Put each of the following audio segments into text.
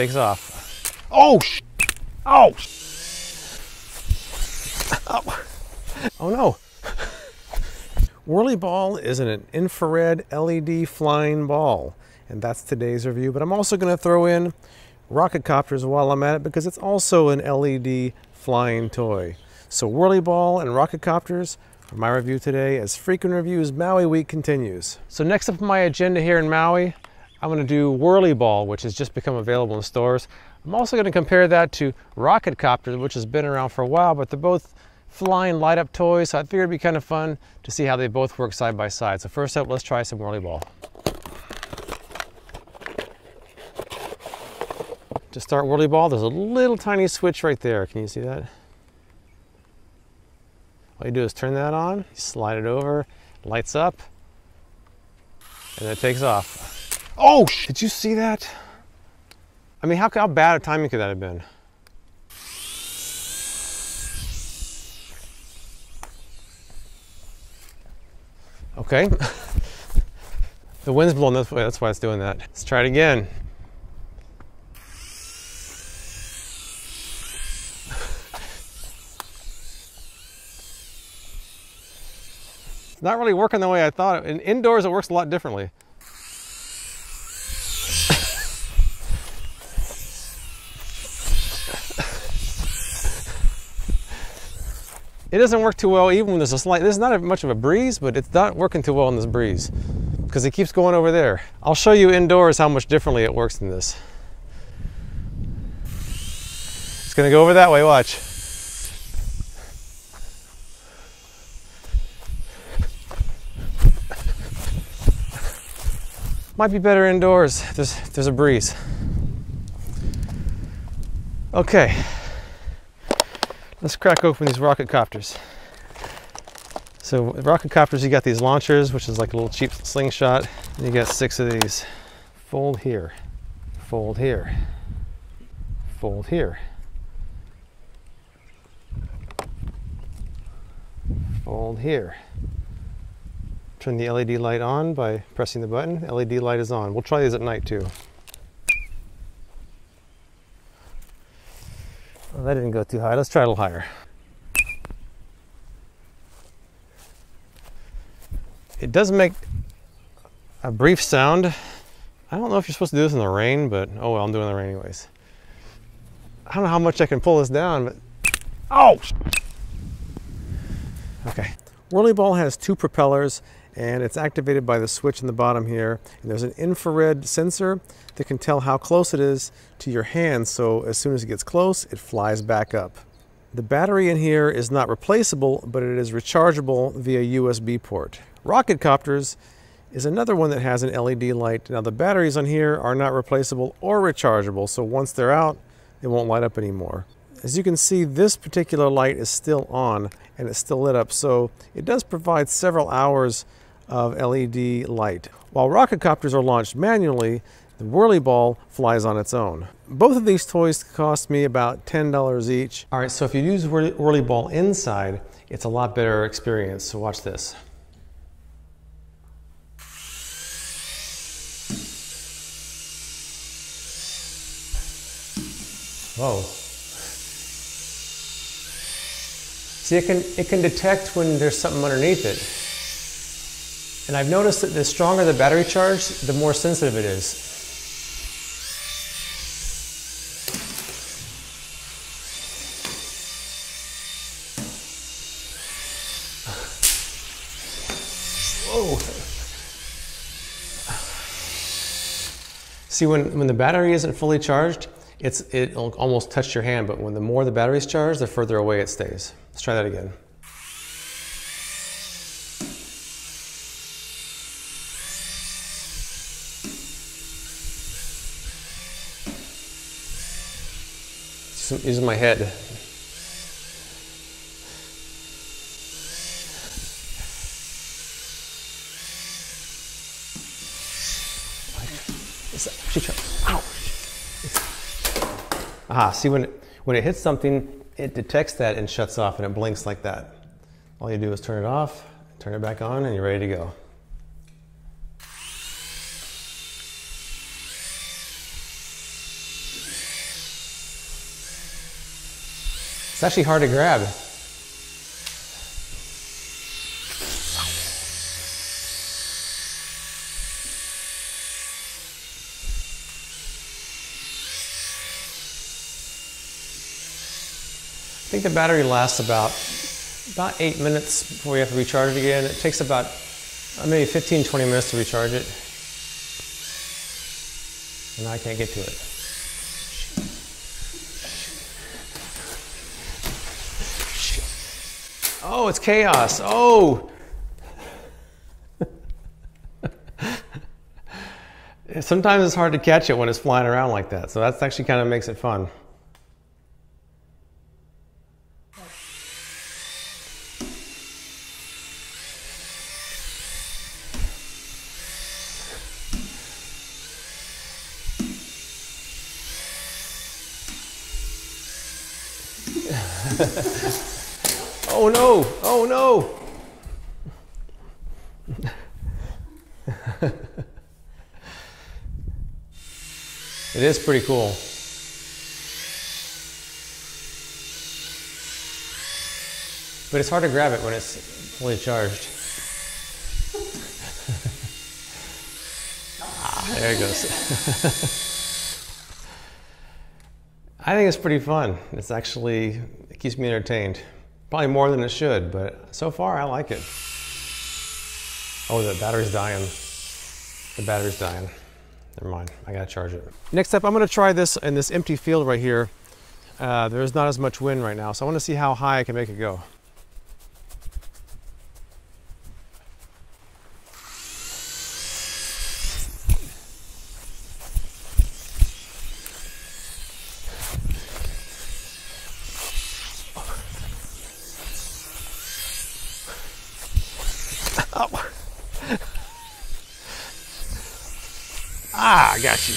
takes off. Oh, sh- oh, oh, oh no. Whirly ball is an infrared LED flying ball, and that's today's review. But I'm also going to throw in rocket copters while I'm at it because it's also an LED flying toy. So whirly ball and rocket copters are my review today as Freakin' Reviews Maui Week continues. So next up on my agenda here in Maui, I'm going to do whirly ball, which has just become available in stores. I'm also going to compare that to rocket copters, which has been around for a while, but they're both flying light up toys. So I figured it'd be kind of fun to see how they both work side by side. So first up, let's try some whirly ball. To start whirly ball, there's a little tiny switch right there. Can you see that? All you do is turn that on, slide it over, lights up, and it takes off. Oh, did you see that? I mean, how, how bad a timing could that have been? Okay. the wind's blowing this way, that's why it's doing that. Let's try it again. It's not really working the way I thought. In indoors, it works a lot differently. It doesn't work too well even when there's a slight, there's not much of a breeze, but it's not working too well in this breeze because it keeps going over there. I'll show you indoors how much differently it works than this. It's gonna go over that way, watch. Might be better indoors. There's, there's a breeze. Okay. Let's crack open these rocket copters. So rocket copters, you got these launchers, which is like a little cheap slingshot. And you got six of these. Fold here, fold here, fold here. Fold here. Turn the LED light on by pressing the button. LED light is on. We'll try these at night too. Well, that didn't go too high. Let's try a little higher. It does make a brief sound. I don't know if you're supposed to do this in the rain, but oh well, I'm doing the rain anyways. I don't know how much I can pull this down, but oh! Okay. Whirly Ball has two propellers and it's activated by the switch in the bottom here. And there's an infrared sensor that can tell how close it is to your hand, so as soon as it gets close, it flies back up. The battery in here is not replaceable, but it is rechargeable via USB port. Rocket Copters is another one that has an LED light. Now the batteries on here are not replaceable or rechargeable, so once they're out, it won't light up anymore. As you can see, this particular light is still on and it's still lit up, so it does provide several hours of LED light. While rocket copters are launched manually, the whirly ball flies on its own. Both of these toys cost me about $10 each. All right, so if you use whirly ball inside, it's a lot better experience, so watch this. Whoa. See, it can, it can detect when there's something underneath it. And I've noticed that the stronger the battery charge, the more sensitive it is. Whoa. See, when, when the battery isn't fully charged, it's, it'll almost touch your hand, but when the more the battery's charged, the further away it stays. Let's try that again. using my head. Ah, see when it, when it hits something, it detects that and shuts off and it blinks like that. All you do is turn it off, turn it back on, and you're ready to go. It's actually hard to grab. Think the battery lasts about about eight minutes before you have to recharge it again. It takes about uh, maybe 15, 20 minutes to recharge it. And I can't get to it. Oh, it's chaos. Oh. Sometimes it's hard to catch it when it's flying around like that. So that's actually kind of makes it fun. oh no, oh no. it is pretty cool. But it's hard to grab it when it's fully charged. ah, there it goes. I think it's pretty fun. It's actually, keeps me entertained. Probably more than it should, but so far I like it. Oh, the battery's dying. The battery's dying. Never mind, I gotta charge it. Next up, I'm gonna try this in this empty field right here. Uh, there's not as much wind right now, so I wanna see how high I can make it go. Ah, I got you.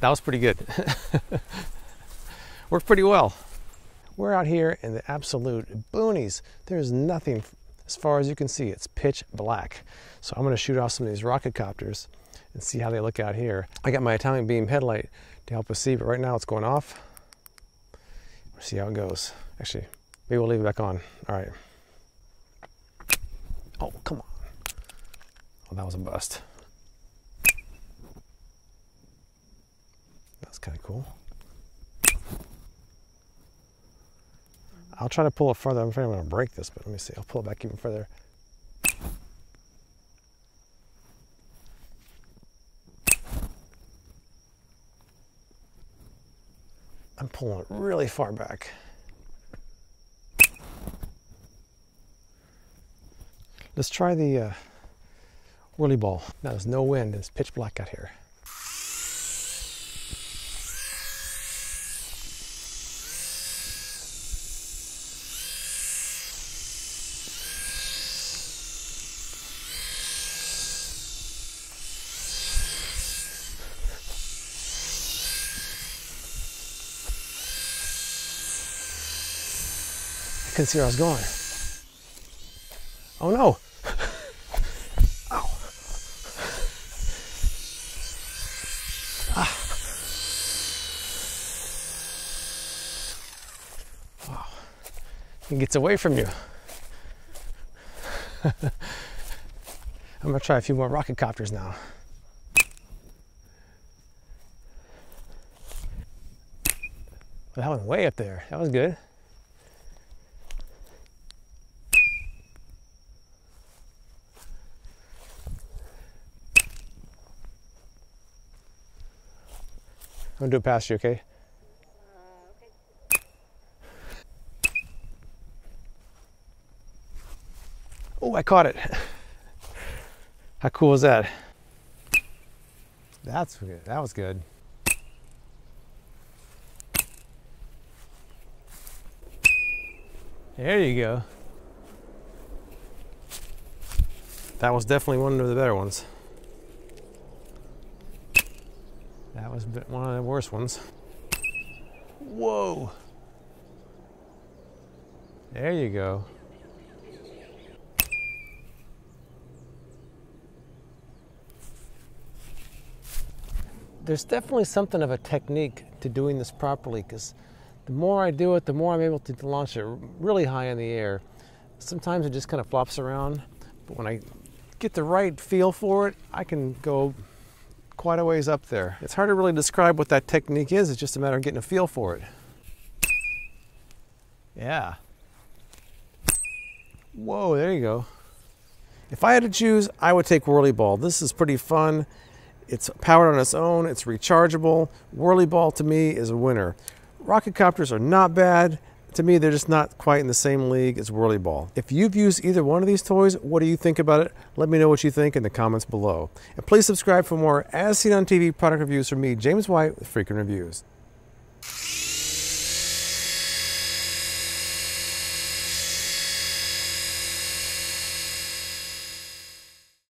That was pretty good. Worked pretty well. We're out here in the absolute boonies. There's nothing as far as you can see. It's pitch black. So I'm gonna shoot off some of these rocket copters and see how they look out here. I got my atomic beam headlight to help us see, but right now it's going off. We'll see how it goes. Actually, maybe we'll leave it back on. All right. Oh, come on. Oh, that was a bust. Kind of cool. I'll try to pull it further. I'm afraid I'm going to break this, but let me see. I'll pull it back even further. I'm pulling it really far back. Let's try the uh, whirly ball. Now there's no wind. It's pitch black out here. Couldn't see where I was going. Oh no. Ow. Ah. Wow. It gets away from you. I'm gonna try a few more rocket copters now. That went way up there. That was good. I'm gonna do it past you, okay? Uh, okay. Oh, I caught it. How cool was that? That's good. That was good. There you go. That was definitely one of the better ones. That was one of the worst ones. Whoa. There you go. There's definitely something of a technique to doing this properly because the more I do it, the more I'm able to launch it really high in the air. Sometimes it just kind of flops around, but when I get the right feel for it, I can go quite a ways up there. It's hard to really describe what that technique is, it's just a matter of getting a feel for it. Yeah. Whoa, there you go. If I had to choose, I would take Whirly Ball. This is pretty fun. It's powered on its own, it's rechargeable. Whirly Ball to me is a winner. Rocket copters are not bad. To me, they're just not quite in the same league as Whirly Ball. If you've used either one of these toys, what do you think about it? Let me know what you think in the comments below. And please subscribe for more As Seen on TV product reviews from me, James White with Freakin' Reviews.